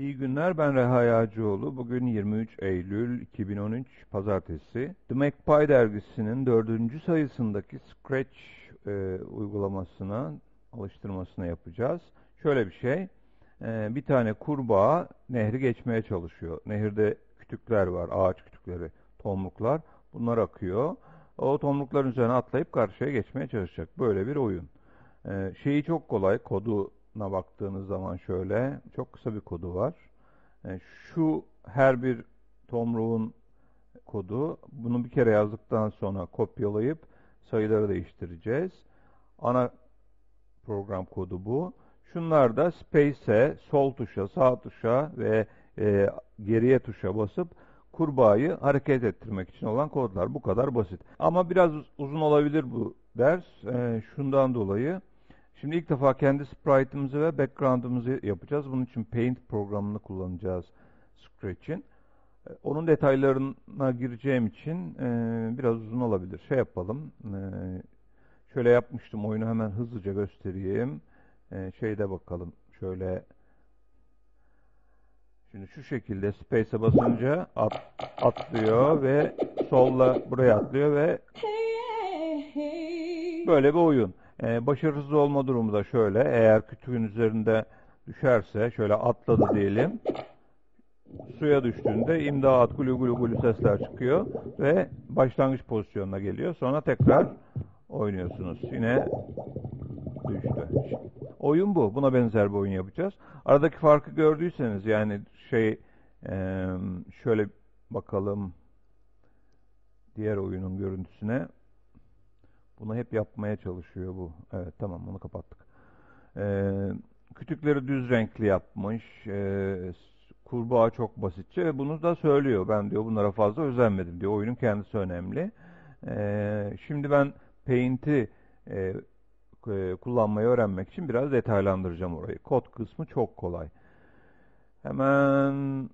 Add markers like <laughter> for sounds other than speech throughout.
İyi günler, ben Reha Yağcıoğlu. Bugün 23 Eylül 2013 Pazartesi. The Magpie dergisinin dördüncü sayısındaki Scratch e, uygulamasına, alıştırmasına yapacağız. Şöyle bir şey, e, bir tane kurbağa nehri geçmeye çalışıyor. Nehirde kütükler var, ağaç kütükleri, tomruklar. Bunlar akıyor. O tomrukların üzerine atlayıp karşıya geçmeye çalışacak. Böyle bir oyun. E, şeyi çok kolay, kodu na baktığınız zaman şöyle çok kısa bir kodu var. E, şu her bir tomruğun kodu. Bunu bir kere yazdıktan sonra kopyalayıp sayıları değiştireceğiz. Ana program kodu bu. Şunlar da space'e, sol tuşa, sağ tuşa ve e, geriye tuşa basıp kurbağayı hareket ettirmek için olan kodlar. Bu kadar basit. Ama biraz uzun olabilir bu ders. E, şundan dolayı Şimdi ilk defa kendi sprite'ımızı ve background'ımızı yapacağız. Bunun için Paint programını kullanacağız Scratch'in. E, onun detaylarına gireceğim için e, biraz uzun olabilir. Şey yapalım. E, şöyle yapmıştım. Oyunu hemen hızlıca göstereyim. E, şeyde bakalım. Şöyle Şimdi şu şekilde space'e basınca at, atlıyor ve solla buraya atlıyor ve böyle bir oyun. Ee, başarısız olma durumu da şöyle. Eğer kütüğün üzerinde düşerse şöyle atladı diyelim. Suya düştüğünde imdat gulu gulu gulu sesler çıkıyor ve başlangıç pozisyonuna geliyor. Sonra tekrar oynuyorsunuz. Yine düştü. Oyun bu. Buna benzer bir oyun yapacağız. Aradaki farkı gördüyseniz yani şey şöyle bakalım diğer oyunun görüntüsüne. Bunu hep yapmaya çalışıyor bu. Evet tamam onu kapattık. Ee, kütükleri düz renkli yapmış. Ee, kurbağa çok basitçe ve bunu da söylüyor. Ben diyor bunlara fazla özenmedim diyor. Oyunun kendisi önemli. Ee, şimdi ben Paint'i e, e, kullanmayı öğrenmek için biraz detaylandıracağım orayı. Kod kısmı çok kolay. Hemen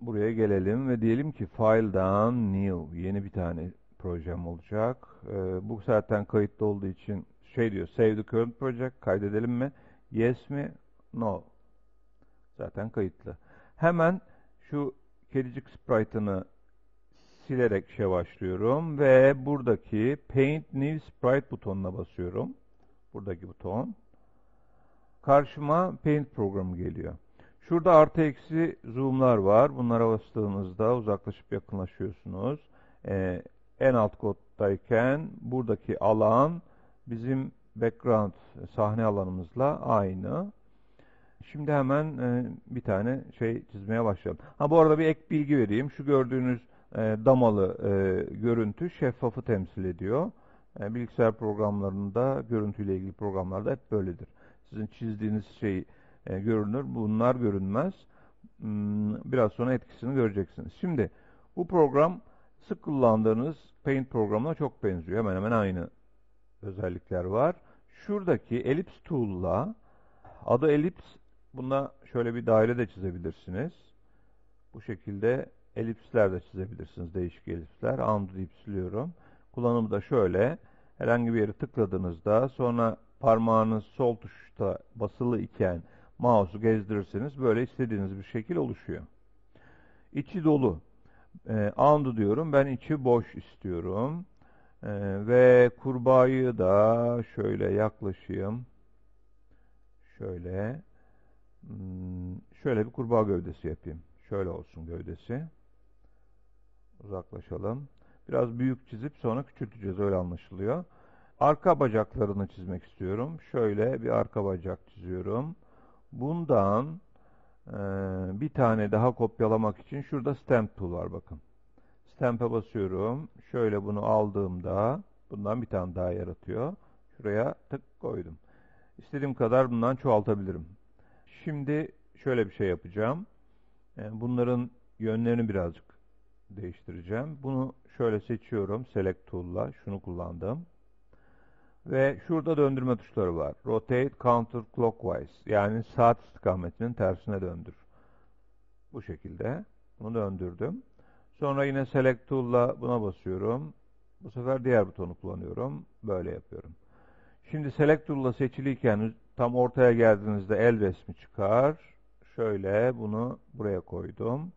buraya gelelim ve diyelim ki File'dan New yeni bir tane projem olacak. E, bu zaten kayıtlı olduğu için şey diyor save the current project kaydedelim mi? Yes mi? No. Zaten kayıtlı. Hemen şu kedicik sprite'ını silerek şey başlıyorum ve buradaki Paint New Sprite butonuna basıyorum. Buradaki buton. Karşıma Paint programı geliyor. Şurada artı eksi zoomlar var. Bunlara bastığınızda uzaklaşıp yakınlaşıyorsunuz. Ee, en alt koddayken buradaki alan bizim background sahne alanımızla aynı. Şimdi hemen e, bir tane şey çizmeye başlayalım. Ha bu arada bir ek bilgi vereyim. Şu gördüğünüz e, damalı e, görüntü şeffafı temsil ediyor. E, bilgisayar programlarında görüntüyle ilgili programlarda hep böyledir. Sizin çizdiğiniz şey e, görünür, bunlar görünmez. Hmm, biraz sonra etkisini göreceksiniz. Şimdi bu program sık kullandığınız Paint programına çok benziyor. Hemen hemen aynı özellikler var. Şuradaki Ellipse Tool'la adı Ellipse buna şöyle bir daire de çizebilirsiniz. Bu şekilde elipsler de çizebilirsiniz. Değişik elipsler. Undo deyip siliyorum. Kullanımı da şöyle. Herhangi bir yere tıkladığınızda sonra parmağınız sol tuşta basılı iken mouse'u gezdirirseniz böyle istediğiniz bir şekil oluşuyor. İçi dolu e, undo diyorum. Ben içi boş istiyorum. E, ve kurbağayı da şöyle yaklaşayım. Şöyle. Hmm, şöyle bir kurbağa gövdesi yapayım. Şöyle olsun gövdesi. Uzaklaşalım. Biraz büyük çizip sonra küçülteceğiz. Öyle anlaşılıyor. Arka bacaklarını çizmek istiyorum. Şöyle bir arka bacak çiziyorum. Bundan ee, bir tane daha kopyalamak için şurada stamp tool var bakın. Stamp'e basıyorum. Şöyle bunu aldığımda bundan bir tane daha yaratıyor. Şuraya tık koydum. İstediğim kadar bundan çoğaltabilirim. Şimdi şöyle bir şey yapacağım. Ee, bunların yönlerini birazcık değiştireceğim. Bunu şöyle seçiyorum. Select tool'la şunu kullandım. Ve şurada döndürme tuşları var. Rotate counter clockwise. Yani saat istikametinin tersine döndür. Bu şekilde. Bunu döndürdüm. Sonra yine select tool'la buna basıyorum. Bu sefer diğer butonu kullanıyorum. Böyle yapıyorum. Şimdi select tool'la seçiliyken tam ortaya geldiğinizde el resmi çıkar. Şöyle bunu buraya koydum.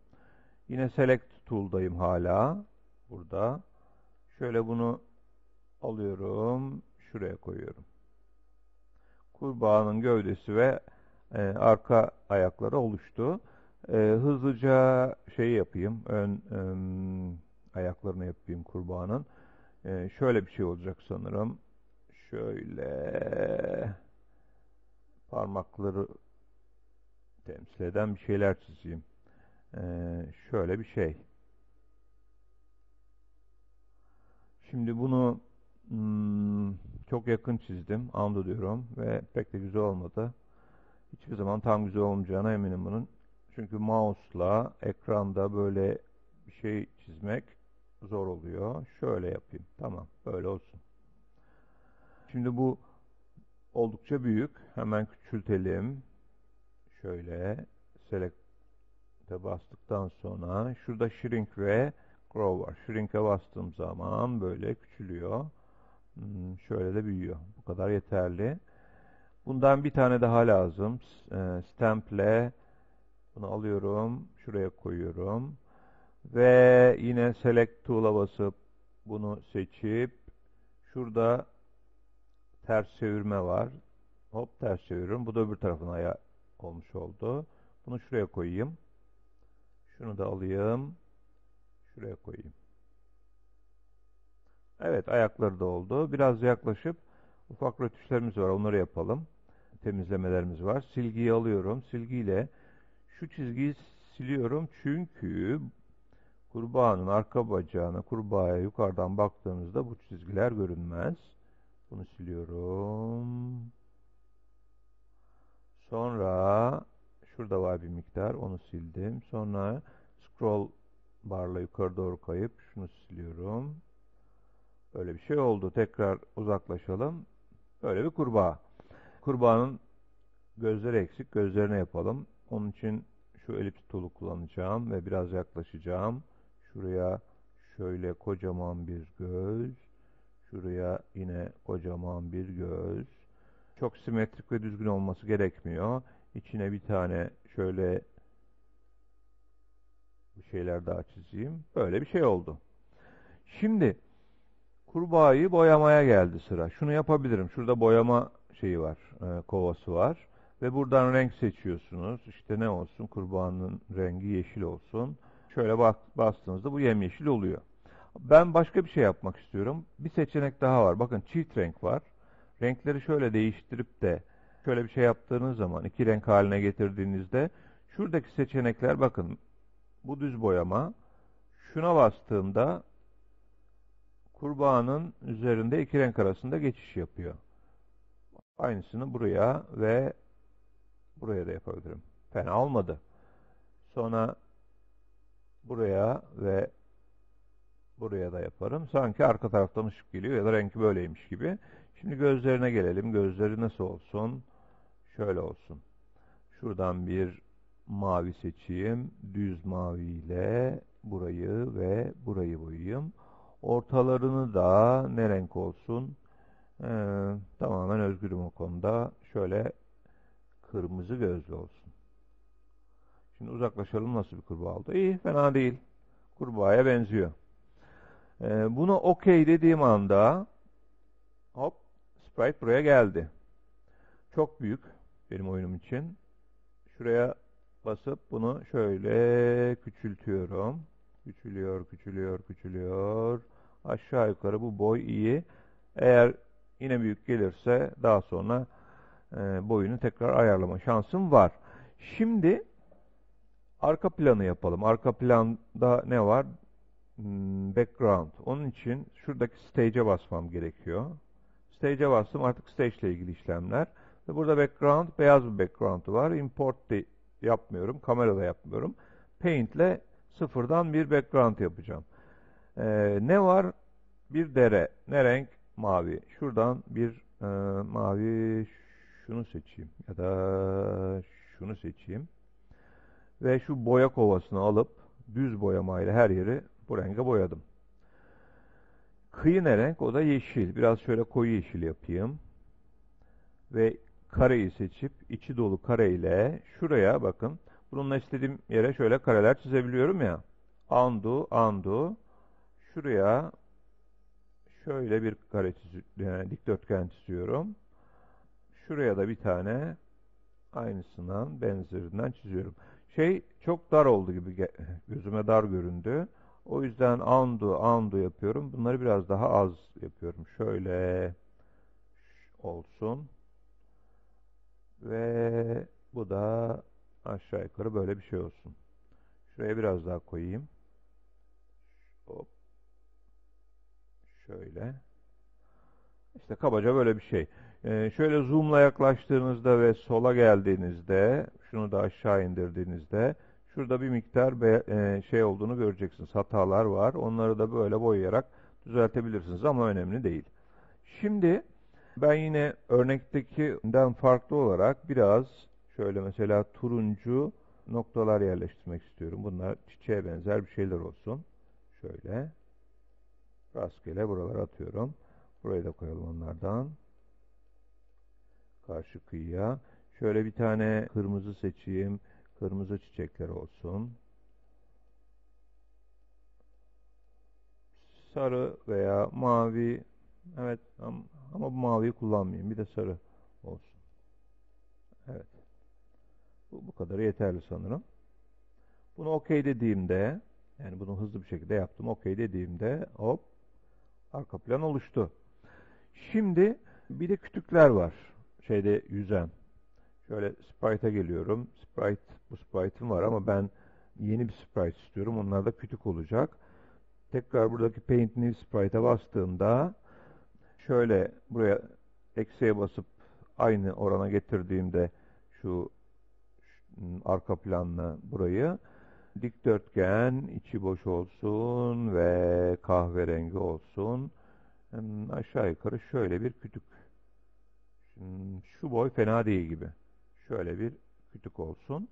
Yine Select Tool'dayım hala. Burada. Şöyle bunu alıyorum. Şuraya koyuyorum. Kurbağanın gövdesi ve e, arka ayakları oluştu. E, hızlıca şey yapayım. Ön e, ayaklarını yapayım kurbağanın. E, şöyle bir şey olacak sanırım. Şöyle parmakları temsil eden bir şeyler çizeyim. E, şöyle bir şey. Şimdi bunu hmm, çok yakın çizdim. Undo diyorum ve pek de güzel olmadı. Hiçbir zaman tam güzel olmayacağına eminim bunun. Çünkü mouse'la ekranda böyle bir şey çizmek zor oluyor. Şöyle yapayım. Tamam. Böyle olsun. Şimdi bu oldukça büyük. Hemen küçültelim. Şöyle select'e bastıktan sonra şurada shrink ve grow var. Shrink'e bastığım zaman böyle küçülüyor. Hmm, şöyle de büyüyor. Bu kadar yeterli. Bundan bir tane daha lazım. E, Stamp'le bunu alıyorum. Şuraya koyuyorum. Ve yine Select Tool'a basıp bunu seçip şurada ters çevirme var. Hop ters çeviriyorum. Bu da öbür tarafına olmuş oldu. Bunu şuraya koyayım. Şunu da alayım. Şuraya koyayım. Evet ayakları da oldu. Biraz yaklaşıp ufak rötuşlarımız var. Onları yapalım. Temizlemelerimiz var. Silgiyi alıyorum. Silgiyle şu çizgiyi siliyorum. Çünkü kurbağanın arka bacağına kurbağaya yukarıdan baktığımızda bu çizgiler görünmez. Bunu siliyorum. Sonra şurada var bir miktar. Onu sildim. Sonra scroll barla yukarı doğru kayıp şunu siliyorum. Böyle bir şey oldu. Tekrar uzaklaşalım. Böyle bir kurbağa. Kurbağanın gözleri eksik. Gözlerine yapalım. Onun için şu elips tool'u kullanacağım ve biraz yaklaşacağım. Şuraya şöyle kocaman bir göz. Şuraya yine kocaman bir göz. Çok simetrik ve düzgün olması gerekmiyor. İçine bir tane şöyle bir şeyler daha çizeyim. Böyle bir şey oldu. Şimdi kurbağayı boyamaya geldi sıra. Şunu yapabilirim. Şurada boyama şeyi var, e, kovası var. Ve buradan renk seçiyorsunuz. İşte ne olsun? Kurbağanın rengi yeşil olsun. Şöyle bastığınızda bu yemyeşil oluyor. Ben başka bir şey yapmak istiyorum. Bir seçenek daha var. Bakın çift renk var. Renkleri şöyle değiştirip de şöyle bir şey yaptığınız zaman iki renk haline getirdiğinizde şuradaki seçenekler bakın bu düz boyama şuna bastığımda kurbağanın üzerinde iki renk arasında geçiş yapıyor. Aynısını buraya ve buraya da yapabilirim. Fena olmadı. Sonra buraya ve buraya da yaparım. Sanki arka taraftan ışık geliyor ya da renki böyleymiş gibi. Şimdi gözlerine gelelim. Gözleri nasıl olsun? Şöyle olsun. Şuradan bir mavi seçeyim. Düz mavi ile burayı ve burayı boyayayım. Ortalarını da ne renk olsun? Ee, tamamen özgürüm o konuda. Şöyle kırmızı gözlü olsun. Şimdi uzaklaşalım nasıl bir kurbağa oldu. İyi fena değil. Kurbağaya benziyor. Ee, bunu OK dediğim anda hop sprite buraya geldi. Çok büyük benim oyunum için. Şuraya basıp bunu şöyle küçültüyorum. Küçülüyor, küçülüyor, küçülüyor. Aşağı yukarı bu boy iyi. Eğer yine büyük gelirse daha sonra e, boyunu tekrar ayarlama şansım var. Şimdi arka planı yapalım. Arka planda ne var? Hmm, background. Onun için şuradaki stage'e basmam gerekiyor. Stage'e bastım. Artık stage ile ilgili işlemler. Ve burada background, beyaz bir background var. Import de yapmıyorum. Kamerada yapmıyorum. Paint ile sıfırdan bir background yapacağım. Ee, ne var? Bir dere. Ne renk? Mavi. Şuradan bir e, mavi şunu seçeyim. Ya da şunu seçeyim. Ve şu boya kovasını alıp düz boyamayla her yeri bu renge boyadım. Kıyı ne renk? O da yeşil. Biraz şöyle koyu yeşil yapayım. Ve kareyi seçip içi dolu kare ile şuraya bakın Bununla istediğim yere şöyle kareler çizebiliyorum ya. Undo, undo. Şuraya şöyle bir kare çiziyorum. Yani dikdörtgen çiziyorum. Şuraya da bir tane aynısından, benzerinden çiziyorum. Şey çok dar oldu gibi gözüme dar göründü. O yüzden undo, undo yapıyorum. Bunları biraz daha az yapıyorum. Şöyle olsun. Ve bu da aşağı yukarı böyle bir şey olsun. Şuraya biraz daha koyayım. Hop. Şöyle. İşte kabaca böyle bir şey. Ee, şöyle zoomla yaklaştığınızda ve sola geldiğinizde, şunu da aşağı indirdiğinizde, şurada bir miktar be, e, şey olduğunu göreceksiniz. Hatalar var. Onları da böyle boyayarak düzeltebilirsiniz ama önemli değil. Şimdi ben yine örnektekinden farklı olarak biraz şöyle mesela turuncu noktalar yerleştirmek istiyorum. Bunlar çiçeğe benzer bir şeyler olsun. Şöyle rastgele buralara atıyorum. Burayı da koyalım onlardan. Karşı kıyıya. Şöyle bir tane kırmızı seçeyim. Kırmızı çiçekler olsun. Sarı veya mavi. Evet ama bu maviyi kullanmayayım. Bir de sarı olsun. Evet. Bu, bu kadarı yeterli sanırım. Bunu OK dediğimde yani bunu hızlı bir şekilde yaptım. OK dediğimde hop arka plan oluştu. Şimdi bir de kütükler var. Şeyde yüzen. Şöyle sprite'a geliyorum. Sprite, bu sprite'ım var ama ben yeni bir sprite istiyorum. Onlar da kütük olacak. Tekrar buradaki Paint New Sprite'a bastığımda şöyle buraya eksiye basıp aynı orana getirdiğimde şu arka planla burayı dikdörtgen içi boş olsun ve kahverengi olsun. Hmm, aşağı yukarı şöyle bir kütük. Şimdi şu boy fena değil gibi. Şöyle bir kütük olsun.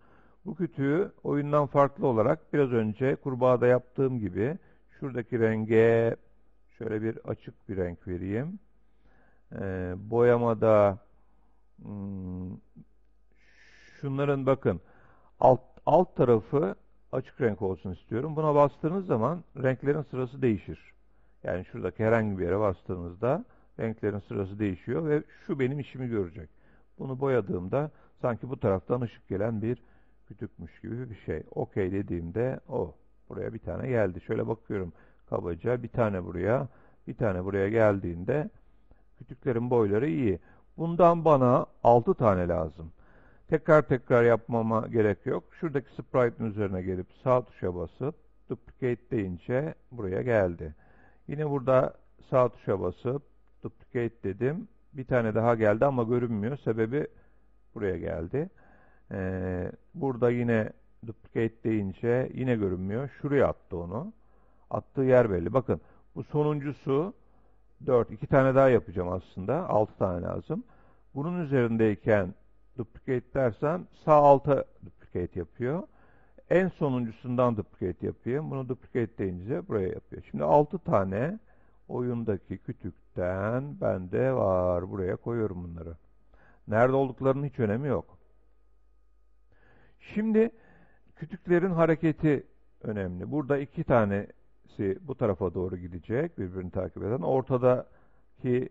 Bu kütüğü oyundan farklı olarak biraz önce kurbağada yaptığım gibi şuradaki renge şöyle bir açık bir renk vereyim. Ee, boyamada hmm, şunların bakın alt, alt tarafı açık renk olsun istiyorum. Buna bastığınız zaman renklerin sırası değişir. Yani şuradaki herhangi bir yere bastığınızda renklerin sırası değişiyor ve şu benim işimi görecek. Bunu boyadığımda sanki bu taraftan ışık gelen bir kütükmüş gibi bir şey. OK dediğimde o. Buraya bir tane geldi. Şöyle bakıyorum kabaca bir tane buraya bir tane buraya geldiğinde kütüklerin boyları iyi. Bundan bana 6 tane lazım. Tekrar tekrar yapmama gerek yok. Şuradaki sprite'ın üzerine gelip sağ tuşa basıp duplicate deyince buraya geldi. Yine burada sağ tuşa basıp duplicate dedim. Bir tane daha geldi ama görünmüyor. Sebebi buraya geldi. Ee, burada yine duplicate deyince yine görünmüyor. Şuraya attı onu. Attığı yer belli. Bakın bu sonuncusu 4. 2 tane daha yapacağım aslında. 6 tane lazım. Bunun üzerindeyken duplicate dersem sağ alta duplicate yapıyor. En sonuncusundan duplicate yapayım. Bunu duplicate deyince buraya yapıyor. Şimdi 6 tane oyundaki kütükten bende var. Buraya koyuyorum bunları. Nerede olduklarının hiç önemi yok. Şimdi kütüklerin hareketi önemli. Burada iki tanesi bu tarafa doğru gidecek, birbirini takip eden. Ortadaki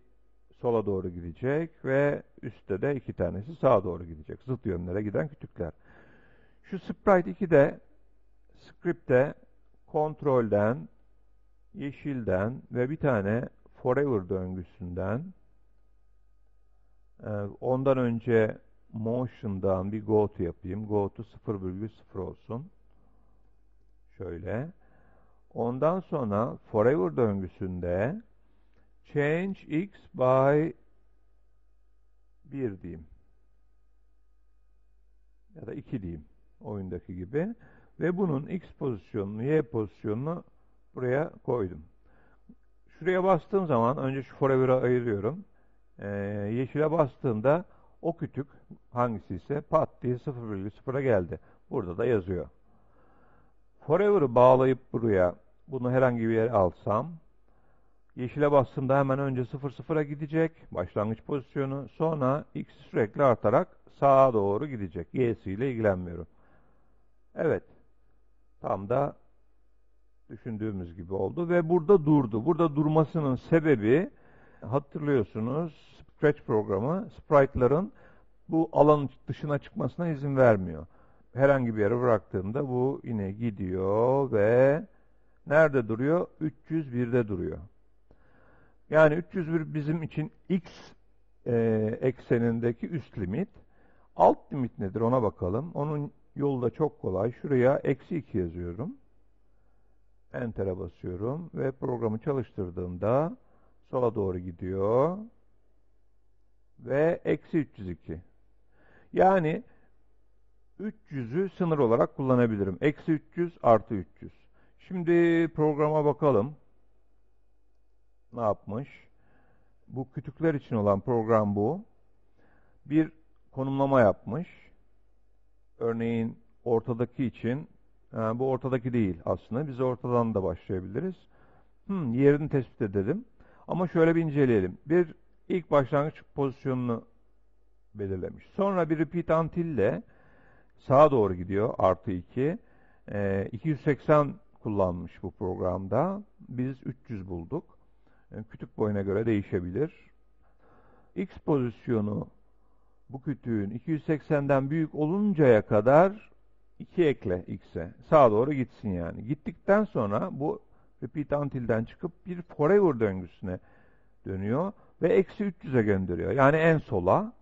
sola doğru gidecek ve üstte de iki tanesi sağa doğru gidecek. Zıt yönlere giden kütükler. Şu Sprite 2'de script'te kontrolden, yeşilden ve bir tane forever döngüsünden e, ondan önce motion'dan bir go to yapayım. Go to 0,0 olsun. Şöyle. Ondan sonra forever döngüsünde change x by 1 diyeyim. Ya da 2 diyeyim. Oyundaki gibi. Ve bunun x pozisyonunu, y pozisyonunu buraya koydum. Şuraya bastığım zaman önce şu forever'ı ayırıyorum. Ee, yeşile bastığımda o kütük hangisi ise pat diye 0,0'a geldi. Burada da yazıyor. Forever'ı bağlayıp buraya bunu herhangi bir yere alsam yeşile bastığımda hemen önce 0,0'a gidecek başlangıç pozisyonu. Sonra x sürekli artarak sağa doğru gidecek. Y'siyle ilgilenmiyorum. Evet. Tam da düşündüğümüz gibi oldu ve burada durdu. Burada durmasının sebebi hatırlıyorsunuz Scratch programı sprite'ların bu alanın dışına çıkmasına izin vermiyor. Herhangi bir yere bıraktığımda bu yine gidiyor ve nerede duruyor? 301'de duruyor. Yani 301 bizim için x e, eksenindeki üst limit. Alt limit nedir ona bakalım. Onun yolu da çok kolay. Şuraya eksi 2 yazıyorum. Enter'e basıyorum ve programı çalıştırdığımda sola doğru gidiyor ve eksi 302. Yani 300'ü sınır olarak kullanabilirim. Eksi 300 artı 300. Şimdi programa bakalım. Ne yapmış? Bu kütükler için olan program bu. Bir konumlama yapmış. Örneğin ortadaki için, yani bu ortadaki değil aslında. Biz ortadan da başlayabiliriz. Hmm, yerini tespit edelim. Ama şöyle bir inceleyelim. Bir ilk başlangıç pozisyonunu belirlemiş. Sonra bir repeat until ile sağa doğru gidiyor. Artı 2. E, 280 kullanmış bu programda. Biz 300 bulduk. Kütük boyuna göre değişebilir. X pozisyonu bu kütüğün 280'den büyük oluncaya kadar 2 ekle x'e. Sağa doğru gitsin yani. Gittikten sonra bu repeat until'den çıkıp bir forever döngüsüne dönüyor ve eksi 300'e gönderiyor. Yani en sola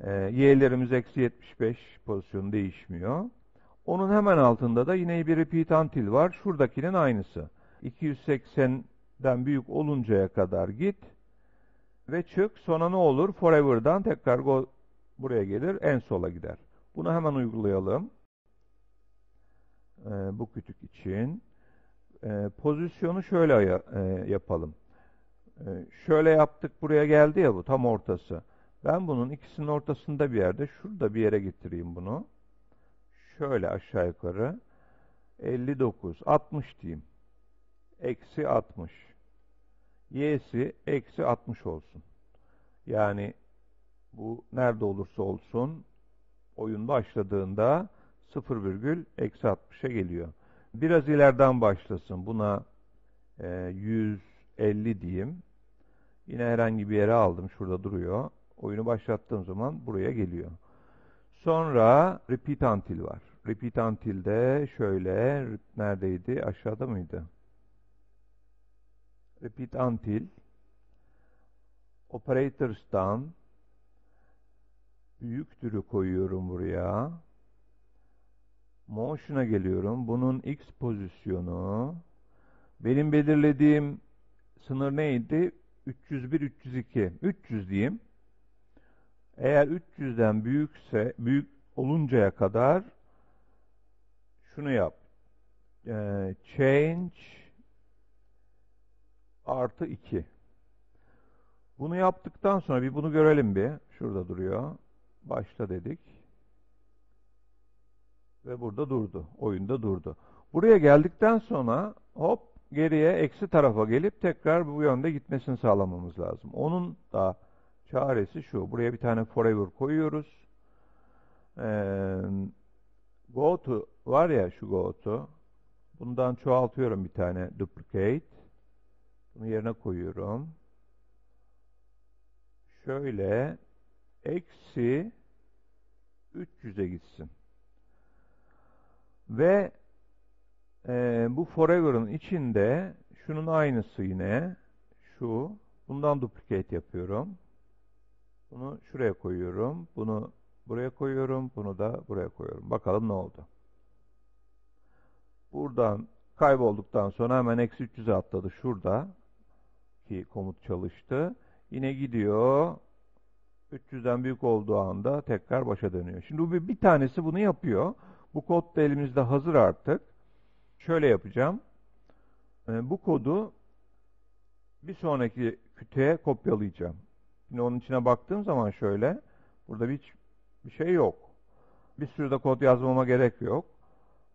e, y'lerimiz eksi 75 pozisyonu değişmiyor. Onun hemen altında da yine bir repeat until var. Şuradakinin aynısı. 280'den büyük oluncaya kadar git ve çık. Sonra ne olur? Forever'dan tekrar go buraya gelir. En sola gider. Bunu hemen uygulayalım. Ee, bu kütük için. Ee, pozisyonu şöyle e, yapalım. Ee, şöyle yaptık. Buraya geldi ya bu. Tam ortası. Ben bunun ikisinin ortasında bir yerde. Şurada bir yere getireyim bunu. Şöyle aşağı yukarı. 59. 60 diyeyim. Eksi 60. Y'si eksi 60 olsun. Yani bu nerede olursa olsun oyun başladığında 0 virgül eksi 60'a geliyor. Biraz ileriden başlasın. Buna e, 150 diyeyim. Yine herhangi bir yere aldım. Şurada duruyor. Oyunu başlattığım zaman buraya geliyor. Sonra repeat until var. Repeat until de şöyle neredeydi? Aşağıda mıydı? Repeat until operators'tan büyüktürü koyuyorum buraya. Motion'a geliyorum. Bunun x pozisyonu benim belirlediğim sınır neydi? 301 302. 300 diyeyim. Eğer 300'den büyükse büyük oluncaya kadar şunu yap. Ee, change artı 2. Bunu yaptıktan sonra bir bunu görelim bir. Şurada duruyor. Başla dedik. Ve burada durdu. Oyunda durdu. Buraya geldikten sonra hop geriye eksi tarafa gelip tekrar bu yönde gitmesini sağlamamız lazım. Onun da çaresi şu. Buraya bir tane forever koyuyoruz. Ee, go to var ya şu go to. Bundan çoğaltıyorum bir tane duplicate. Bunu yerine koyuyorum. Şöyle eksi 300'e gitsin. Ve e, bu forever'ın içinde şunun aynısı yine şu. Bundan duplicate yapıyorum. Bunu şuraya koyuyorum. Bunu buraya koyuyorum. Bunu da buraya koyuyorum. Bakalım ne oldu. Buradan kaybolduktan sonra hemen eksi 300'e atladı. Şurada ki komut çalıştı. Yine gidiyor. 300'den büyük olduğu anda tekrar başa dönüyor. Şimdi bu bir, tanesi bunu yapıyor. Bu kod da elimizde hazır artık. Şöyle yapacağım. E, bu kodu bir sonraki kütüğe kopyalayacağım. Şimdi onun içine baktığım zaman şöyle, burada hiç bir şey yok. Bir sürü de kod yazmama gerek yok.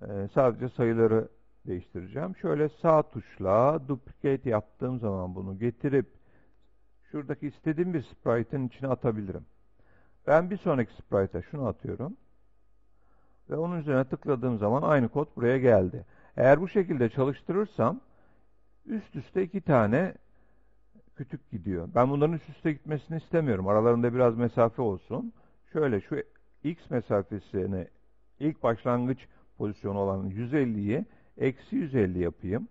E, sadece sayıları değiştireceğim. Şöyle sağ tuşla duplicate yaptığım zaman bunu getirip şuradaki istediğim bir sprite'ın içine atabilirim. Ben bir sonraki sprite'a şunu atıyorum. ve onun üzerine tıkladığım zaman aynı kod buraya geldi. Eğer bu şekilde çalıştırırsam üst üste iki tane kütük gidiyor. Ben bunların üst üste gitmesini istemiyorum. Aralarında biraz mesafe olsun. Şöyle şu x mesafesini ilk başlangıç pozisyonu olan 150'yi eksi 150 yapayım.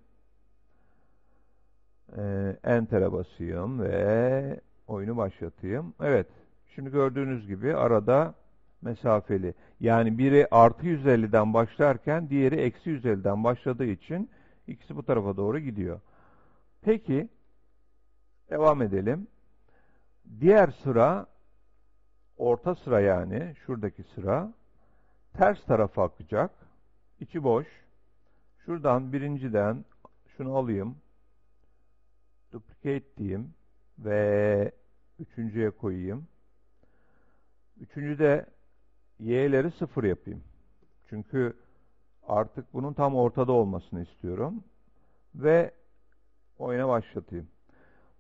Ee, Enter'e basayım ve oyunu başlatayım. Evet. Şimdi gördüğünüz gibi arada mesafeli. Yani biri artı 150'den başlarken diğeri eksi 150'den başladığı için ikisi bu tarafa doğru gidiyor. Peki devam edelim. Diğer sıra orta sıra yani şuradaki sıra ters tarafa akacak. İçi boş. Şuradan birinciden şunu alayım. Duplicate diyeyim ve üçüncüye koyayım. Üçüncüde y'leri sıfır yapayım. Çünkü artık bunun tam ortada olmasını istiyorum. Ve oyuna başlatayım.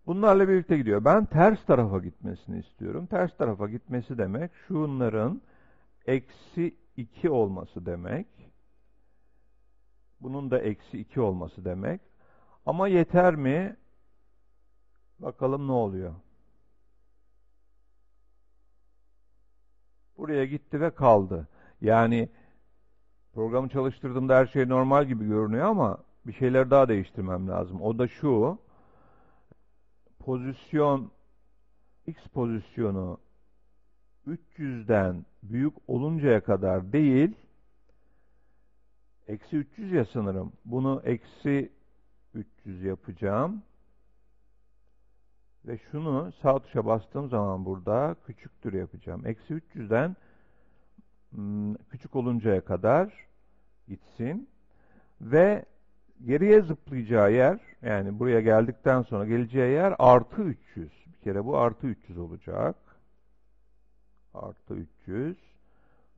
Bunlarla birlikte gidiyor. Ben ters tarafa gitmesini istiyorum. Ters tarafa gitmesi demek şunların eksi 2 olması demek. Bunun da eksi 2 olması demek. Ama yeter mi? Bakalım ne oluyor. Buraya gitti ve kaldı. Yani programı çalıştırdığımda her şey normal gibi görünüyor ama bir şeyler daha değiştirmem lazım. O da şu. Pozisyon X pozisyonu 300'den büyük oluncaya kadar değil eksi 300 ya sanırım. Bunu eksi 300 yapacağım. Ve şunu sağ tuşa bastığım zaman burada küçüktür yapacağım. Eksi 300'den hmm, küçük oluncaya kadar gitsin. Ve geriye zıplayacağı yer yani buraya geldikten sonra geleceği yer artı 300. Bir kere bu artı 300 olacak. Artı 300.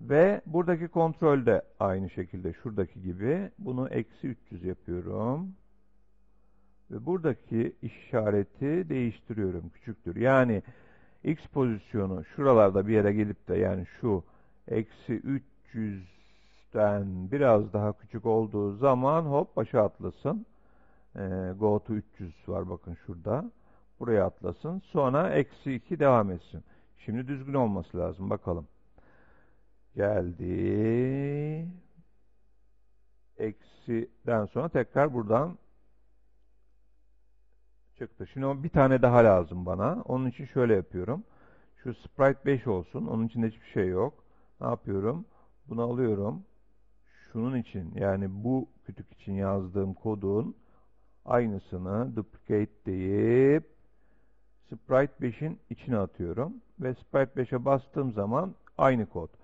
Ve buradaki kontrol de aynı şekilde şuradaki gibi. Bunu eksi 300 yapıyorum. Ve buradaki işareti değiştiriyorum. Küçüktür. Yani x pozisyonu şuralarda bir yere gelip de yani şu eksi 300'den biraz daha küçük olduğu zaman hop başa atlasın. E, go to 300 var bakın şurada. Buraya atlasın. Sonra eksi 2 devam etsin. Şimdi düzgün olması lazım. Bakalım. Geldi. Eksiden sonra tekrar buradan çıktı. Şimdi bir tane daha lazım bana. Onun için şöyle yapıyorum. Şu sprite 5 olsun. Onun içinde hiçbir şey yok. Ne yapıyorum? Bunu alıyorum. Şunun için yani bu kütük için yazdığım kodun aynısını duplicate deyip sprite 5'in içine atıyorum. Ve sprite 5'e bastığım zaman aynı kod.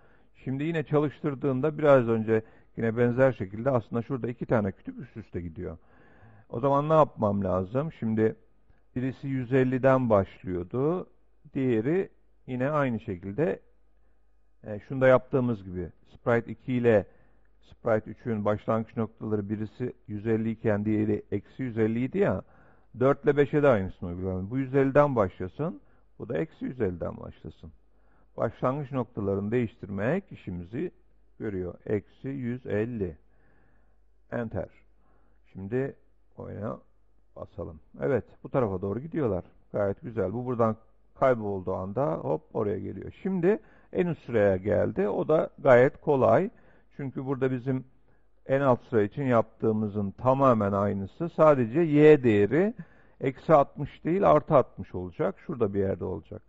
Şimdi yine çalıştırdığımda biraz önce yine benzer şekilde aslında şurada iki tane kütük üst üste gidiyor. O zaman ne yapmam lazım? Şimdi birisi 150'den başlıyordu. Diğeri yine aynı şekilde e, şunda yaptığımız gibi Sprite 2 ile Sprite 3'ün başlangıç noktaları birisi 150 iken diğeri eksi 150 idi ya 4 ile 5'e de aynısını uygulayalım. Bu 150'den başlasın. Bu da eksi 150'den başlasın. Başlangıç noktalarını değiştirmek işimizi görüyor. Eksi 150. Enter. Şimdi oyuna basalım. Evet bu tarafa doğru gidiyorlar. Gayet güzel. Bu buradan kaybolduğu anda hop oraya geliyor. Şimdi en üst sıraya geldi. O da gayet kolay. Çünkü burada bizim en alt sıra için yaptığımızın tamamen aynısı. Sadece y değeri eksi 60 değil artı 60 olacak. Şurada bir yerde olacak.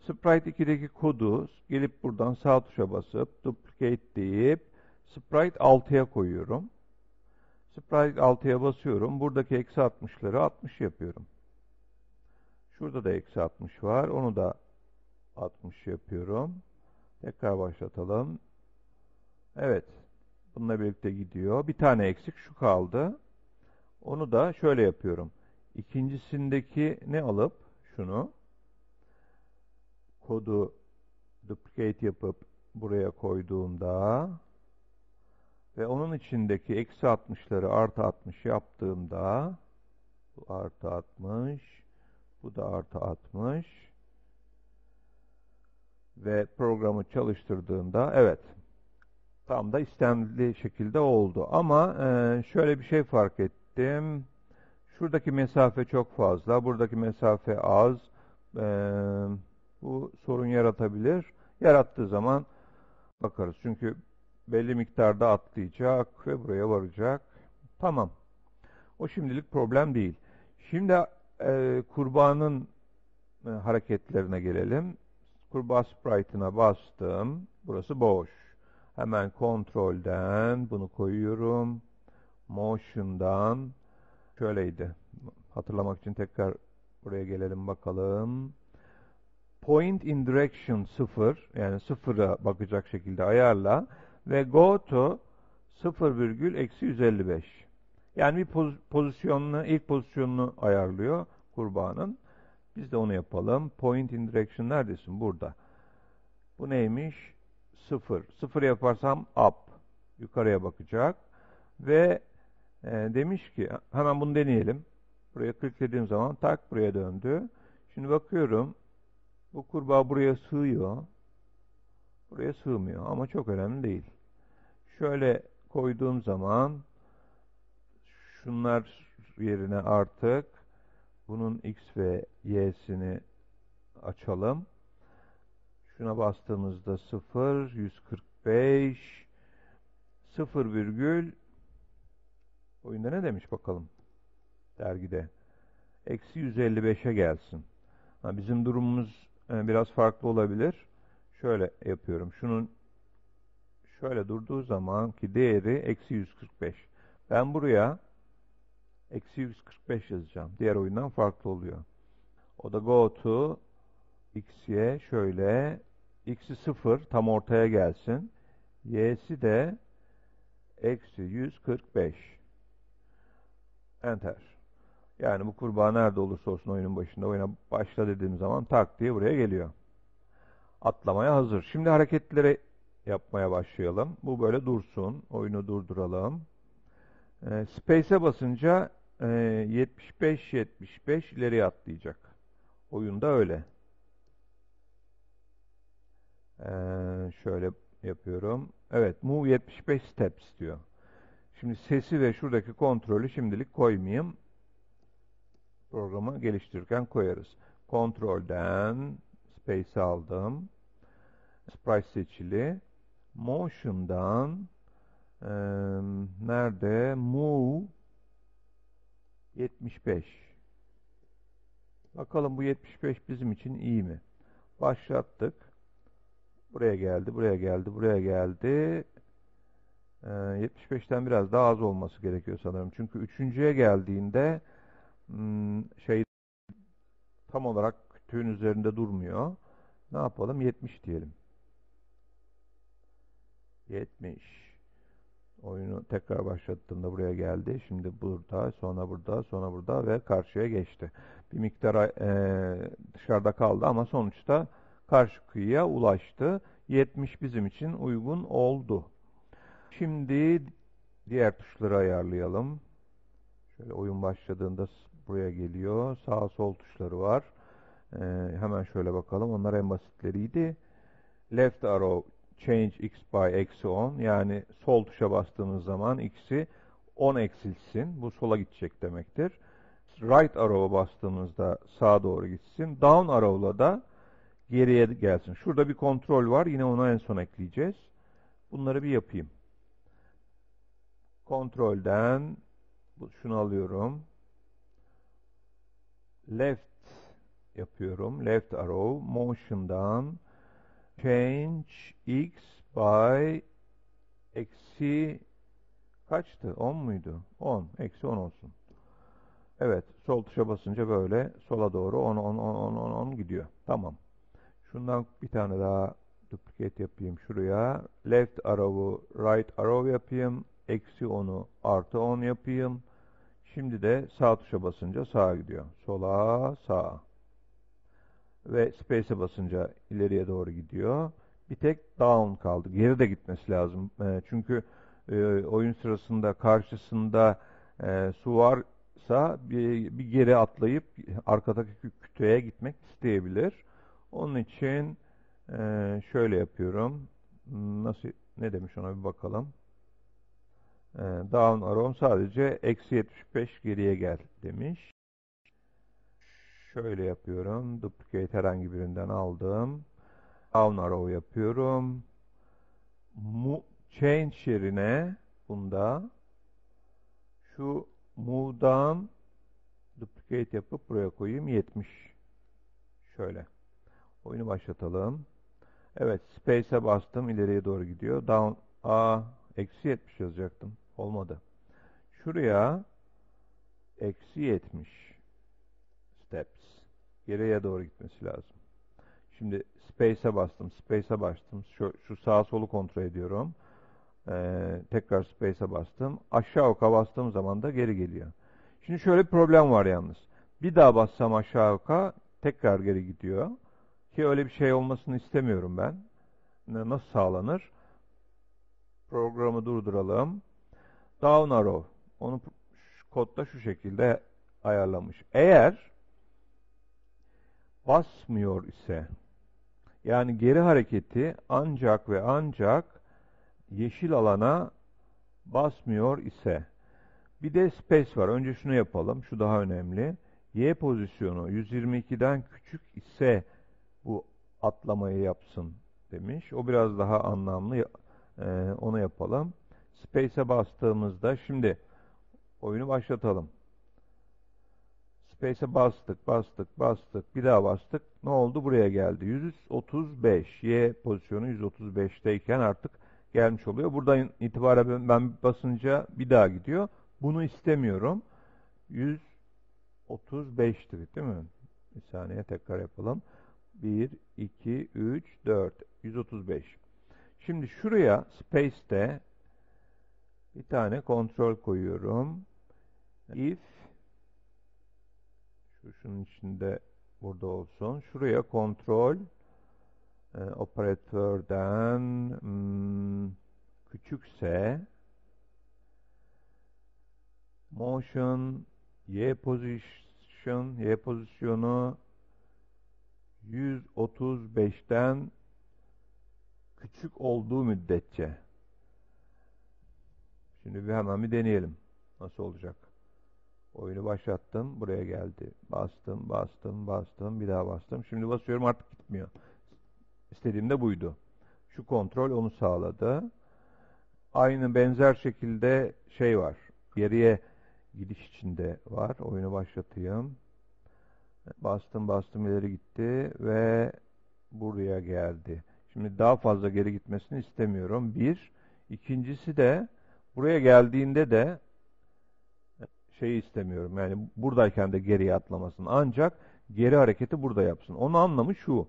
Sprite 2'deki kodu gelip buradan sağ tuşa basıp duplicate deyip Sprite 6'ya koyuyorum. Sprite 6'ya basıyorum. Buradaki eksi 60'ları 60 yapıyorum. Şurada da eksi 60 var. Onu da 60 yapıyorum. Tekrar başlatalım. Evet. Bununla birlikte gidiyor. Bir tane eksik şu kaldı. Onu da şöyle yapıyorum. İkincisindeki ne alıp şunu kodu duplicate yapıp buraya koyduğumda ve onun içindeki eksi 60'ları artı 60 yaptığımda bu artı 60 bu da artı 60 ve programı çalıştırdığında evet Tam da istendiği şekilde oldu. Ama e, şöyle bir şey fark ettim. Şuradaki mesafe çok fazla, buradaki mesafe az. E, bu sorun yaratabilir. Yarattığı zaman bakarız. Çünkü belli miktarda atlayacak ve buraya varacak. Tamam. O şimdilik problem değil. Şimdi e, kurbanın e, hareketlerine gelelim. Kurbağa sprite'ına bastım. Burası boş. Hemen kontrolden bunu koyuyorum. Motion'dan şöyleydi. Hatırlamak için tekrar buraya gelelim bakalım. Point in direction 0 yani sıfıra bakacak şekilde ayarla ve go to 0 virgül eksi 155. Yani bir poz pozisyonunu, ilk pozisyonunu ayarlıyor kurbağanın. Biz de onu yapalım. Point in direction neredesin? Burada. Bu neymiş? 0. 0 yaparsam up. Yukarıya bakacak. Ve e, demiş ki hemen bunu deneyelim. Buraya kliklediğim zaman tak buraya döndü. Şimdi bakıyorum. Bu kurbağa buraya sığıyor. Buraya sığmıyor ama çok önemli değil. Şöyle koyduğum zaman şunlar yerine artık bunun x ve y'sini açalım. Şuna bastığımızda 0, 145, 0 virgül oyunda ne demiş bakalım dergide. Eksi 155'e gelsin. Ha, bizim durumumuz biraz farklı olabilir. Şöyle yapıyorum. Şunun şöyle durduğu zaman ki değeri eksi 145. Ben buraya eksi 145 yazacağım. Diğer oyundan farklı oluyor. O da go to x'ye şöyle x'i 0 tam ortaya gelsin. y'si de eksi 145. Enter. Yani bu kurbağa nerede olursa olsun oyunun başında oyuna başla dediğim zaman tak diye buraya geliyor. Atlamaya hazır. Şimdi hareketleri yapmaya başlayalım. Bu böyle dursun. Oyunu durduralım. E, Space'e basınca 75-75 e, ileriye atlayacak. Oyunda öyle. Ee, şöyle yapıyorum. Evet, move 75 steps diyor. Şimdi sesi ve şuradaki kontrolü şimdilik koymayayım. Programı geliştirirken koyarız. Kontrolden space aldım. Sprite seçili. Motion'dan e, nerede? Move 75. Bakalım bu 75 bizim için iyi mi? Başlattık. Buraya geldi, buraya geldi, buraya geldi. Ee, 75'ten biraz daha az olması gerekiyor sanırım. Çünkü üçüncüye geldiğinde şey tam olarak kütüğün üzerinde durmuyor. Ne yapalım? 70 diyelim. 70. Oyunu tekrar başlattığımda buraya geldi. Şimdi burada, sonra burada, sonra burada ve karşıya geçti. Bir miktar e, dışarıda kaldı ama sonuçta karşı kıyıya ulaştı. 70 bizim için uygun oldu. Şimdi diğer tuşları ayarlayalım. Şöyle oyun başladığında buraya geliyor. Sağ sol tuşları var. Ee, hemen şöyle bakalım. Onlar en basitleriydi. Left arrow change x by eksi 10 yani sol tuşa bastığımız zaman x'i 10 eksilsin. Bu sola gidecek demektir. Right arrow'a bastığımızda sağa doğru gitsin. Down arrow'la da geriye gelsin. Şurada bir kontrol var. Yine onu en son ekleyeceğiz. Bunları bir yapayım. Kontrolden şunu alıyorum. Left yapıyorum. Left arrow. Motion'dan change x by eksi kaçtı? 10 muydu? 10. Eksi 10 olsun. Evet. Sol tuşa basınca böyle sola doğru 10, 10, 10, 10, 10, 10 gidiyor. Tamam. Şundan bir tane daha duplicate yapayım şuraya. Left arrow'u right arrow yapayım. Eksi 10'u artı 10 yapayım. Şimdi de sağ tuşa basınca sağa gidiyor. Sola, sağa ve space'e basınca ileriye doğru gidiyor. Bir tek down kaldı. Geri de gitmesi lazım. E, çünkü e, oyun sırasında karşısında e, su varsa bir, bir geri atlayıp arkadaki kütüğe gitmek isteyebilir. Onun için şöyle yapıyorum. Nasıl ne demiş ona bir bakalım. Ee, down arrow sadece eksi 75 geriye gel demiş. Şöyle yapıyorum. Duplicate herhangi birinden aldım. Down arrow yapıyorum. Mu change yerine bunda şu move down duplicate yapıp buraya koyayım 70. Şöyle. Oyunu başlatalım. Evet space'e bastım ileriye doğru gidiyor. Down a eksi 70 yazacaktım. Olmadı. Şuraya eksi 70 steps. Geriye doğru gitmesi lazım. Şimdi space'e bastım. Space'e bastım. Şu, şu sağa solu kontrol ediyorum. Ee, tekrar space'e bastım. Aşağı oka bastığım zaman da geri geliyor. Şimdi şöyle bir problem var yalnız. Bir daha bassam aşağı oka tekrar geri gidiyor. Ki öyle bir şey olmasını istemiyorum ben. Nasıl sağlanır? Programı durduralım. Down arrow. Onu kodda şu şekilde ayarlamış. Eğer basmıyor ise yani geri hareketi ancak ve ancak yeşil alana basmıyor ise bir de space var. Önce şunu yapalım. Şu daha önemli. Y pozisyonu 122'den küçük ise bu atlamayı yapsın demiş. O biraz daha anlamlı. Ee, onu yapalım. Space'e bastığımızda şimdi oyunu başlatalım. Space'e bastık, bastık, bastık. Bir daha bastık. Ne oldu? Buraya geldi. 135. Y pozisyonu 135'teyken artık gelmiş oluyor. Buradan itibaren ben basınca bir daha gidiyor. Bunu istemiyorum. 135'tir değil mi? Bir saniye tekrar yapalım. 1, 2, 3, 4. 135. Şimdi şuraya space'te bir tane kontrol koyuyorum. If şu şunun içinde burada olsun. Şuraya kontrol e, operatörden hmm, küçükse motion y position y pozisyonu 135'ten küçük olduğu müddetçe şimdi bir hemen bir deneyelim. Nasıl olacak? Oyunu başlattım buraya geldi. Bastım bastım bastım bir daha bastım. Şimdi basıyorum artık gitmiyor. İstediğim de buydu. Şu kontrol onu sağladı. Aynı benzer şekilde şey var. Geriye gidiş içinde var. Oyunu başlatayım. Bastım bastım ileri gitti ve buraya geldi. Şimdi daha fazla geri gitmesini istemiyorum. Bir. İkincisi de buraya geldiğinde de şeyi istemiyorum. Yani buradayken de geriye atlamasın. Ancak geri hareketi burada yapsın. Onun anlamı şu.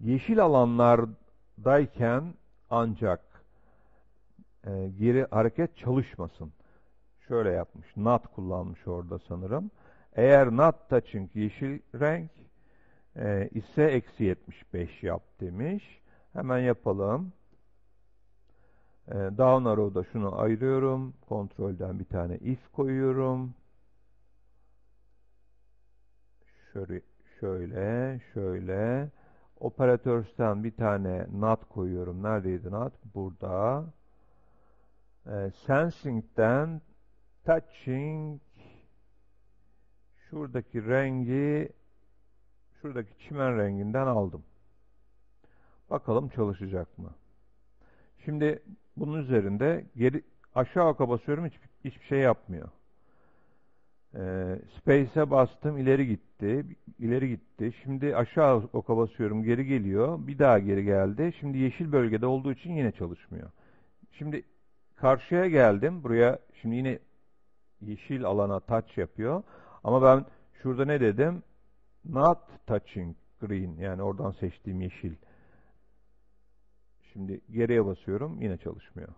Yeşil alanlardayken ancak e, geri hareket çalışmasın. Şöyle yapmış. Not kullanmış orada sanırım. Eğer not touching yeşil renk e, ise eksi 75 yap demiş. Hemen yapalım. E, down arrow'da şunu ayırıyorum. Kontrolden bir tane if koyuyorum. Şöyle, şöyle, şöyle. Operatörs'ten bir tane not koyuyorum. Neredeydi not? Burada. E, sensing'den touching şuradaki rengi şuradaki çimen renginden aldım. Bakalım çalışacak mı? Şimdi bunun üzerinde geri aşağı oka basıyorum hiç, hiçbir şey yapmıyor. Ee, Space'e bastım ileri gitti. ileri gitti. Şimdi aşağı oka basıyorum geri geliyor. Bir daha geri geldi. Şimdi yeşil bölgede olduğu için yine çalışmıyor. Şimdi karşıya geldim. Buraya şimdi yine yeşil alana touch yapıyor. Ama ben şurada ne dedim? Not touching green. Yani oradan seçtiğim yeşil. Şimdi geriye basıyorum. Yine çalışmıyor.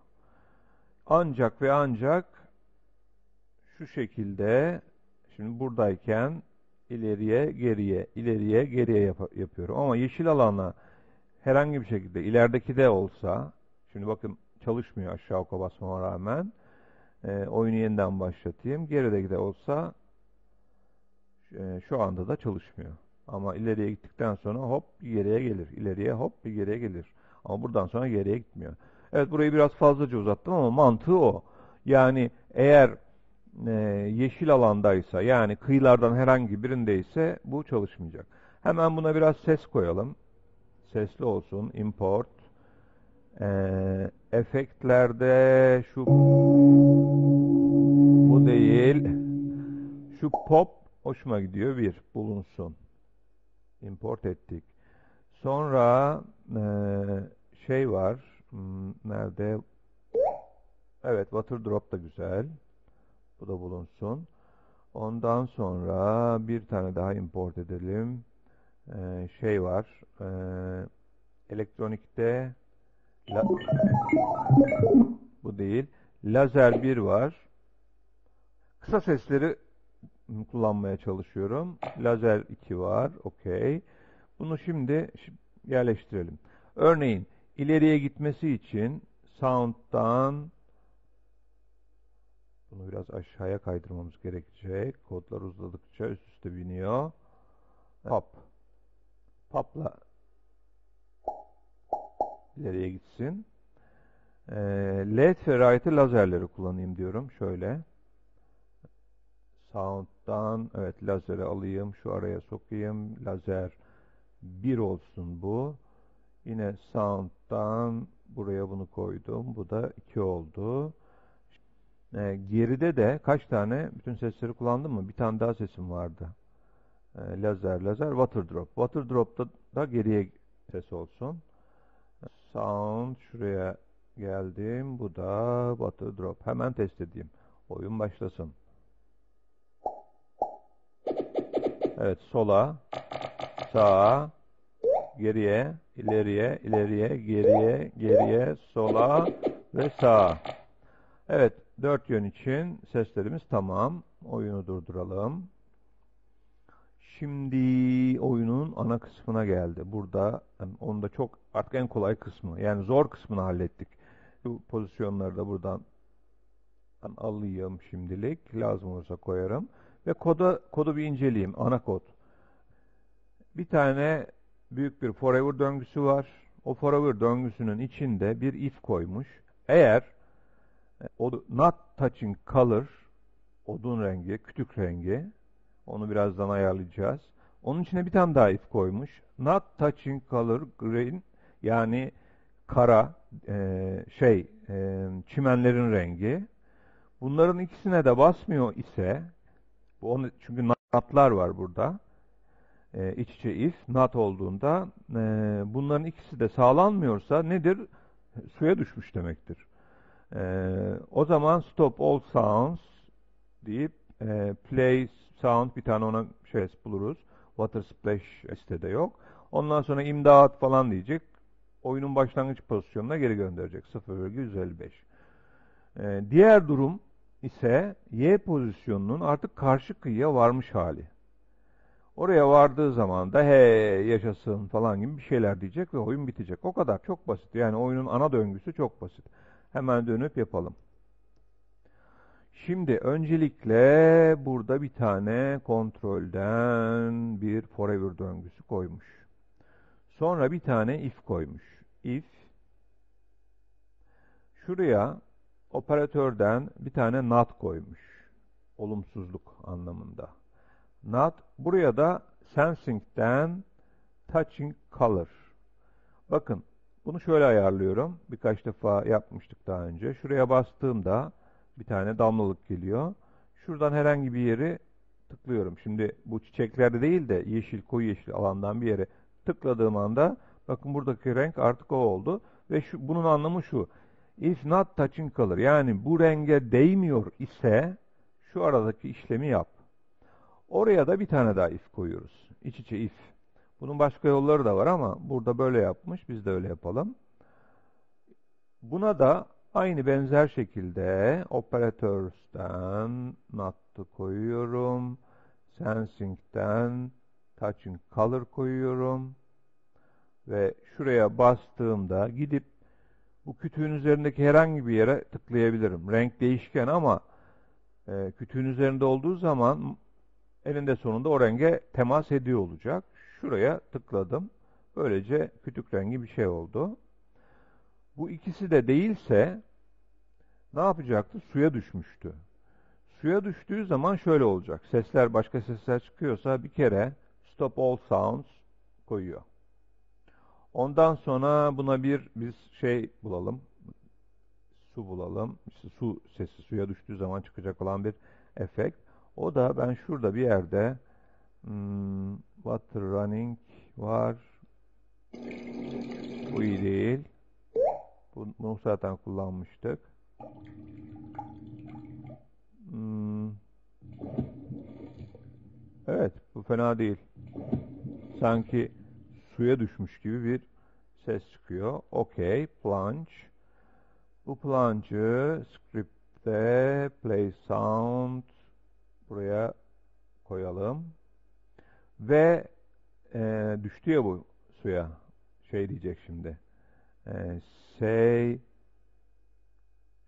Ancak ve ancak şu şekilde şimdi buradayken ileriye geriye ileriye geriye yap yapıyorum. Ama yeşil alana herhangi bir şekilde ilerideki de olsa şimdi bakın çalışmıyor aşağı oka basmama rağmen e, oyunu yeniden başlatayım. Gerideki de olsa e, şu anda da çalışmıyor. Ama ileriye gittikten sonra hop bir geriye gelir. İleriye hop bir geriye gelir. Ama buradan sonra geriye gitmiyor. Evet burayı biraz fazlaca uzattım ama mantığı o. Yani eğer e, yeşil alandaysa yani kıyılardan herhangi birindeyse bu çalışmayacak. Hemen buna biraz ses koyalım. Sesli olsun. Import. E, efektlerde şu bu değil. Şu pop hoşuma gidiyor. Bir bulunsun. Import ettik. Sonra e, şey var. Hmm, nerede? Evet, water drop da güzel. Bu da bulunsun. Ondan sonra bir tane daha import edelim. Ee, şey var. E, elektronikte la, bu değil. Lazer 1 var. Kısa sesleri kullanmaya çalışıyorum. Lazer 2 var. Okey. Bunu şimdi yerleştirelim. Örneğin ileriye gitmesi için sound'dan bunu biraz aşağıya kaydırmamız gerekecek. Kodlar uzadıkça üst üste biniyor. Pop. Pop'la ileriye gitsin. E, LED ve right'ı lazerleri kullanayım diyorum. Şöyle. Sound'dan evet lazeri alayım. Şu araya sokayım. Lazer 1 olsun bu. Yine sound'dan buraya bunu koydum. Bu da 2 oldu. E, geride de kaç tane bütün sesleri kullandım mı? Bir tane daha sesim vardı. E, lazer, lazer, water drop. Water drop'ta da geriye ses olsun. Sound şuraya geldim. Bu da water drop. Hemen test edeyim. Oyun başlasın. Evet sola, sağa, geriye, ileriye, ileriye, geriye, geriye, sola ve sağa. Evet, dört yön için seslerimiz tamam. Oyunu durduralım. Şimdi oyunun ana kısmına geldi. Burada yani onda çok artık en kolay kısmı. Yani zor kısmını hallettik. Bu pozisyonları da buradan alayım şimdilik. Lazım olursa koyarım. Ve koda, kodu bir inceleyeyim. Ana kod. Bir tane büyük bir forever döngüsü var. O forever döngüsünün içinde bir if koymuş. Eğer e, o not touching color odun rengi, kütük rengi onu birazdan ayarlayacağız. Onun içine bir tane daha if koymuş. Not touching color green yani kara e, şey e, çimenlerin rengi. Bunların ikisine de basmıyor ise bu onu, çünkü notlar var burada. E, iç içe if not olduğunda e, bunların ikisi de sağlanmıyorsa nedir? Suya düşmüş demektir. E, o zaman stop all sounds deyip e, play sound bir tane ona şey buluruz. Water splash sitede yok. Ondan sonra imdat falan diyecek. Oyunun başlangıç pozisyonuna geri gönderecek. 0,155. Ee, diğer durum ise Y pozisyonunun artık karşı kıyıya varmış hali. Oraya vardığı zaman da he yaşasın falan gibi bir şeyler diyecek ve oyun bitecek. O kadar çok basit. Yani oyunun ana döngüsü çok basit. Hemen dönüp yapalım. Şimdi öncelikle burada bir tane kontrolden bir forever döngüsü koymuş. Sonra bir tane if koymuş. If şuraya operatörden bir tane not koymuş. Olumsuzluk anlamında. Not buraya da sensing'den touching color. Bakın bunu şöyle ayarlıyorum. Birkaç defa yapmıştık daha önce. Şuraya bastığımda bir tane damlalık geliyor. Şuradan herhangi bir yeri tıklıyorum. Şimdi bu çiçeklerde değil de yeşil, koyu yeşil alandan bir yere tıkladığım anda bakın buradaki renk artık o oldu. Ve şu, bunun anlamı şu. If not touching color yani bu renge değmiyor ise şu aradaki işlemi yap. Oraya da bir tane daha if koyuyoruz. İç içe if. Bunun başka yolları da var ama burada böyle yapmış. Biz de öyle yapalım. Buna da Aynı benzer şekilde operatörs'ten not'ı koyuyorum. Sensing'den touching color koyuyorum. Ve şuraya bastığımda gidip bu kütüğün üzerindeki herhangi bir yere tıklayabilirim. Renk değişken ama e, kütüğün üzerinde olduğu zaman elinde sonunda o renge temas ediyor olacak. Şuraya tıkladım. Böylece kütük rengi bir şey oldu. Bu ikisi de değilse ne yapacaktı? Suya düşmüştü. Suya düştüğü zaman şöyle olacak. Sesler başka sesler çıkıyorsa bir kere stop all sounds koyuyor. Ondan sonra buna bir biz şey bulalım. Su bulalım. İşte su sesi suya düştüğü zaman çıkacak olan bir efekt. O da ben şurada bir yerde hmm, water running var. Bu iyi değil. Bunu zaten kullanmıştık. Hmm. Evet, bu fena değil. Sanki suya düşmüş gibi bir ses çıkıyor. OK, plunge. Bu plunge'ı script'te play sound buraya koyalım. Ve e, düştü ya bu suya. Şey diyecek şimdi. E, say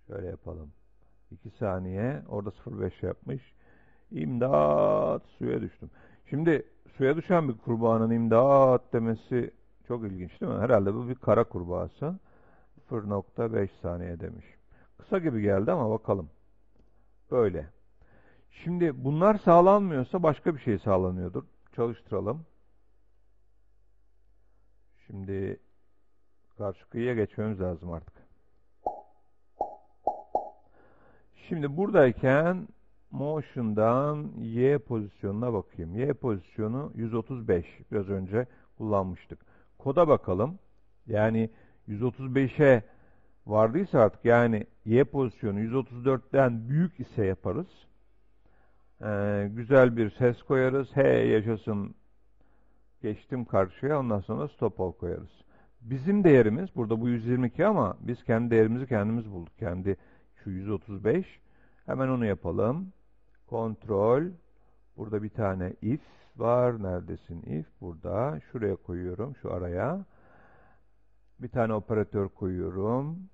şöyle yapalım. 2 saniye. Orada 0.5 yapmış. İmdat suya düştüm. Şimdi suya düşen bir kurbağanın imdat demesi çok ilginç değil mi? Herhalde bu bir kara kurbağası. 0.5 saniye demiş. Kısa gibi geldi ama bakalım. Böyle. Şimdi bunlar sağlanmıyorsa başka bir şey sağlanıyordur. Çalıştıralım. Şimdi karşı kıyıya geçmemiz lazım artık. Şimdi buradayken motion'dan Y pozisyonuna bakayım. Y pozisyonu 135. Biraz önce kullanmıştık. Koda bakalım. Yani 135'e vardıysa artık yani Y pozisyonu 134'ten büyük ise yaparız. Ee, güzel bir ses koyarız. He yaşasın geçtim karşıya ondan sonra stop all koyarız. Bizim değerimiz burada bu 122 ama biz kendi değerimizi kendimiz bulduk. Kendi şu 135. Hemen onu yapalım. Kontrol. Burada bir tane if var. Neredesin if? Burada. Şuraya koyuyorum. Şu araya. Bir tane operatör koyuyorum.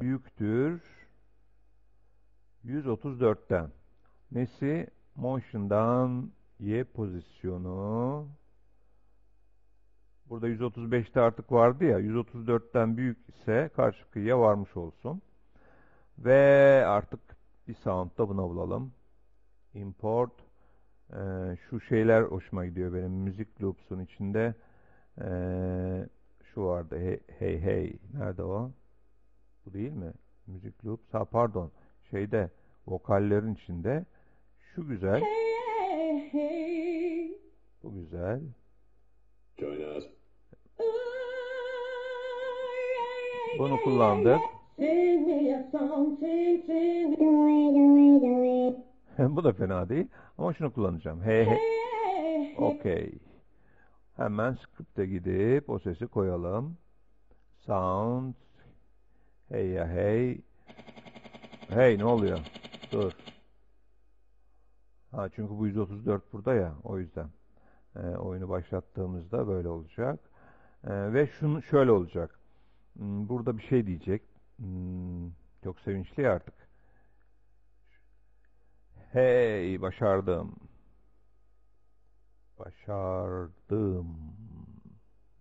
Büyüktür. 134'ten. Nesi? Motion'dan Y pozisyonu. Burada 135'te artık vardı ya. 134'ten büyük ise karşı kıyıya varmış olsun. Ve artık bir sound da buna bulalım. Import. Ee, şu şeyler hoşuma gidiyor benim. Müzik loops'un içinde. Ee, şu vardı. Hey, hey hey. Nerede o? Bu değil mi? Müzik loops. Ha pardon. Şeyde vokallerin içinde. Şu güzel. Bu güzel. Bunu kullandık. <laughs> Bu da fena değil. Ama şunu kullanacağım. Hey, hey. Okey. Hemen script'e gidip o sesi koyalım. Sound. Hey ya hey. Hey ne oluyor? Dur. Ha çünkü bu 134 burada ya o yüzden. Ee, oyunu başlattığımızda böyle olacak. Ee, ve şunu şöyle olacak. Hmm, Burada bir şey diyecek. Hmm, çok sevinçli artık. Hey başardım. Başardım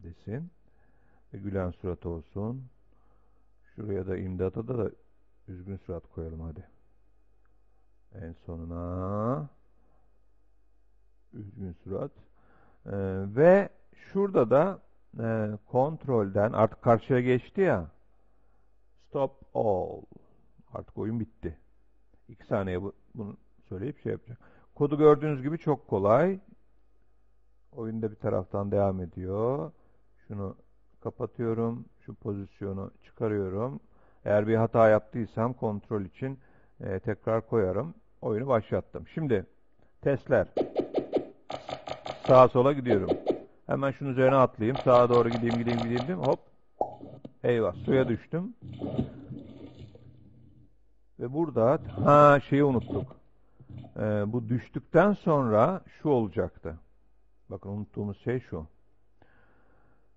desin. Ve gülen surat olsun. Şuraya da imdata da, da üzgün surat koyalım hadi. En sonuna üzgün surat. Ee, ve şurada da e, kontrolden artık karşıya geçti ya stop all artık oyun bitti. İki saniye bu, bunu söyleyip şey yapacak. Kodu gördüğünüz gibi çok kolay. Oyunda bir taraftan devam ediyor. Şunu kapatıyorum. Şu pozisyonu çıkarıyorum. Eğer bir hata yaptıysam kontrol için e, tekrar koyarım. Oyunu başlattım. Şimdi testler. Sağa sola gidiyorum. Hemen şunun üzerine atlayayım. Sağa doğru gideyim gideyim gideyim. gideyim. Hop. Eyvah suya düştüm. Ve burada ha şeyi unuttuk. Ee, bu düştükten sonra şu olacaktı. Bakın unuttuğumuz şey şu.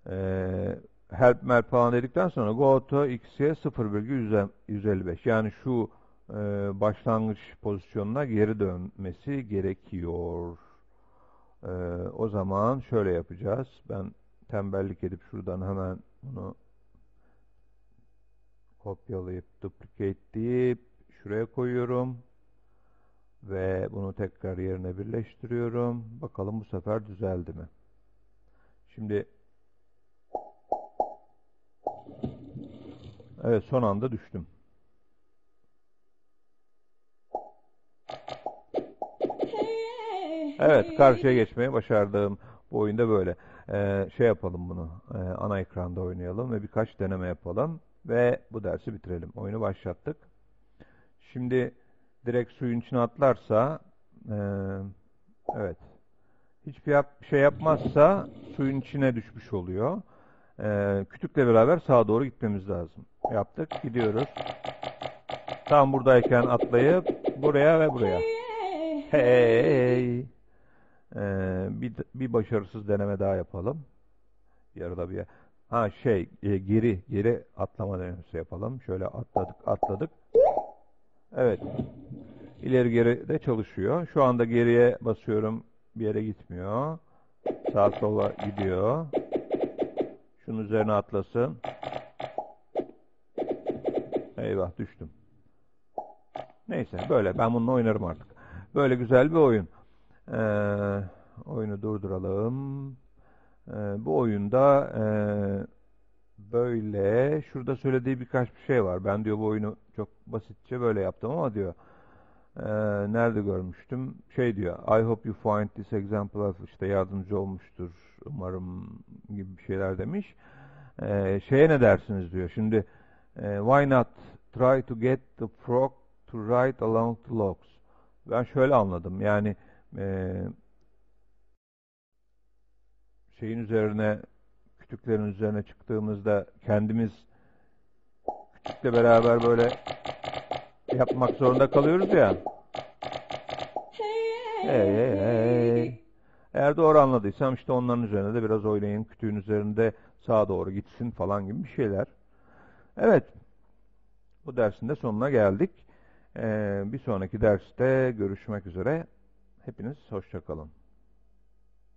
Ee, help melp falan dedikten sonra go to x'ye 0,155 yani şu e, başlangıç pozisyonuna geri dönmesi gerekiyor. Ee, o zaman şöyle yapacağız. Ben tembellik edip şuradan hemen bunu kopyalayıp duplicate deyip şuraya koyuyorum. Ve bunu tekrar yerine birleştiriyorum. Bakalım bu sefer düzeldi mi? Şimdi Evet son anda düştüm. Evet karşıya geçmeyi başardım. Bu oyunda böyle. Ee, şey yapalım bunu. Ee, ana ekranda oynayalım ve birkaç deneme yapalım. Ve bu dersi bitirelim. Oyunu başlattık. Şimdi direkt suyun içine atlarsa e, evet hiçbir yap, şey yapmazsa suyun içine düşmüş oluyor. E, kütükle beraber sağa doğru gitmemiz lazım. Yaptık. Gidiyoruz. Tam buradayken atlayıp buraya ve buraya. Hey! Ee, bir, bir başarısız deneme daha yapalım. Yarıda bir Ha şey e, geri geri atlama denemesi yapalım. Şöyle atladık atladık. Evet. İleri geri de çalışıyor. Şu anda geriye basıyorum. Bir yere gitmiyor. Sağ sola gidiyor. Şunun üzerine atlasın. Eyvah düştüm. Neyse böyle ben bununla oynarım artık. Böyle güzel bir oyun. Ee, oyunu durduralım. Ee, bu oyunda e, böyle şurada söylediği birkaç bir şey var. Ben diyor bu oyunu çok basitçe böyle yaptım ama diyor e, nerede görmüştüm? Şey diyor I hope you find this example of işte yardımcı olmuştur umarım gibi bir şeyler demiş. E, şeye ne dersiniz diyor. Şimdi e, why not try to get the frog to ride along the logs. Ben şöyle anladım. Yani e, şeyin üzerine kütüklerin üzerine çıktığımızda kendimiz kütükle beraber böyle yapmak zorunda kalıyoruz ya. Hey hey hey. Eğer doğru anladıysam işte onların üzerine de biraz oynayın. Kütüğün üzerinde sağa doğru gitsin falan gibi bir şeyler. Evet. Bu dersin de sonuna geldik. Ee, bir sonraki derste görüşmek üzere. Hepiniz hoşçakalın.